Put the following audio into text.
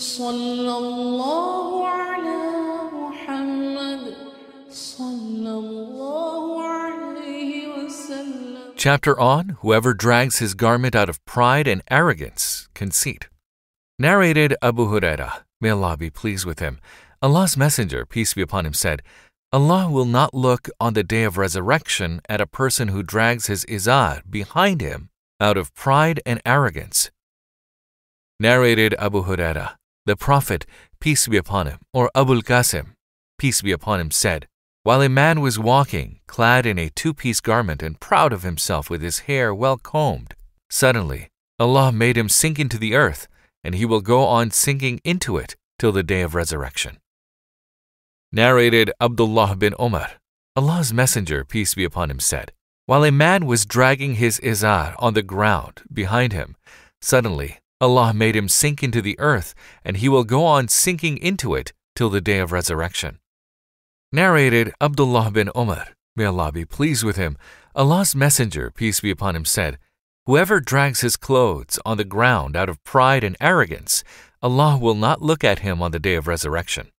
صلى الله على محمد صلى الله عليه وسلم Chapter on Whoever drags his garment out of pride and arrogance, conceit. Narrated Abu Huraira, may Allah be pleased with him. Allah's Messenger, peace be upon him, said, Allah will not look on the day of resurrection at a person who drags his izar behind him out of pride and arrogance. Narrated Abu Huraira, the Prophet, peace be upon him, or Abul Qasim, peace be upon him, said, While a man was walking, clad in a two piece garment and proud of himself with his hair well combed, suddenly Allah made him sink into the earth, and he will go on sinking into it till the day of resurrection. Narrated Abdullah bin Omar, Allah's Messenger, peace be upon him, said, While a man was dragging his izar on the ground behind him, suddenly Allah made him sink into the earth, and he will go on sinking into it till the day of resurrection. Narrated Abdullah bin Omar, may Allah be pleased with him, Allah's Messenger, peace be upon him, said, Whoever drags his clothes on the ground out of pride and arrogance, Allah will not look at him on the day of resurrection.